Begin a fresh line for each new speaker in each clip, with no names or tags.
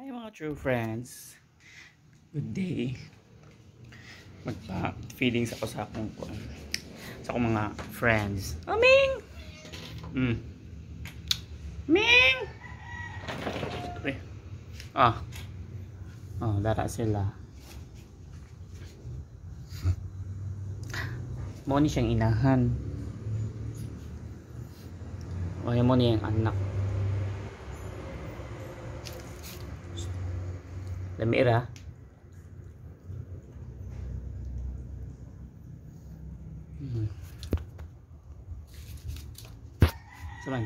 Hi mga true friends. Good day. Magpa-feelings ako sa akong sa akong mga friends. Oh, Ming! Mm. Ming! Uy. Ah. Oh, dara sila. Mo ni siyang inahan. O mo ni ang anak. Lamira. Hmm. Saman.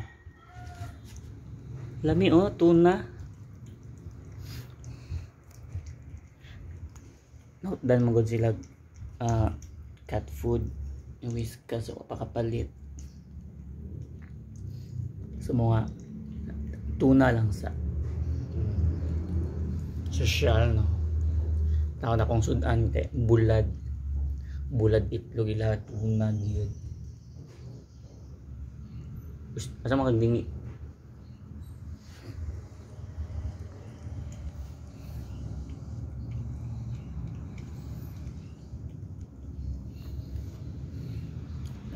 Lami oh, tuna. No, dan magod sila uh, cat food yung whiskas o pakapalit sa mga tuna lang sa sosyal no? Tao na kong sudan kay bulad. Bulad itlog ila tuna gyud asa makagdingi.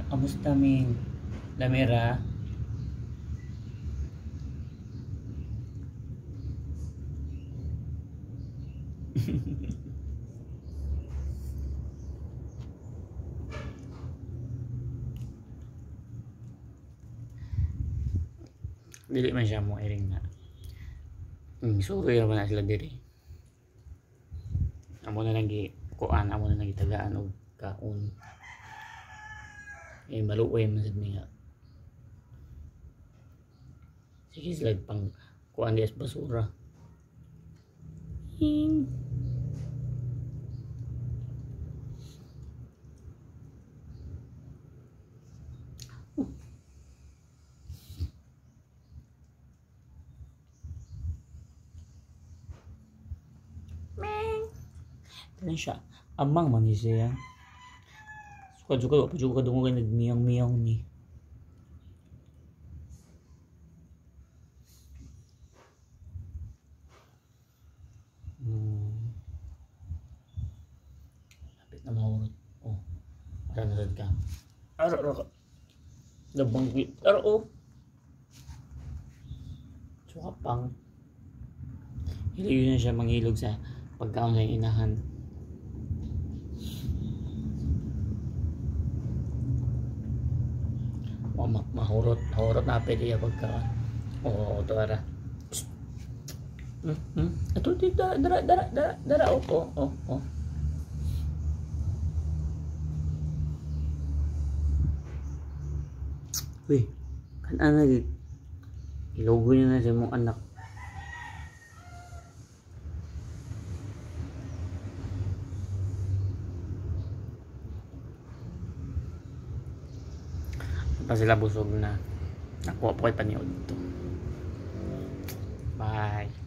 Kamusta Ming? Lamera? Dili man siya mo iring na. Mm, suroy naman na sila diri. Amo na lagi kuan, amo na lagi tagaan og kaon. Eh maluoy man sad niya. Sige sila pang kuan di basura. Hing. Kaya siya, amang man siya. Sukad-sukad, wapa juga kadungo kay nagmiyang-miyang ni. Hmm. Lapit na mahurot. Oh. Para nasad ka. Ka. Labang, aro, oh. Suka pang. Hilay na siya manghilog sa pagkaon sa inahan. Ma ma mahurot, mahurot na pwede yung pagkaon. Oo, ito ara. Hmm, hmm. Ito, ito, dara, dara, dara, dara, dara, oh, oh, oh, oh. Uy, kan ana ilogo niya na sa mong anak. pa sila busog na. Nakuha po kayo paniod to. Bye.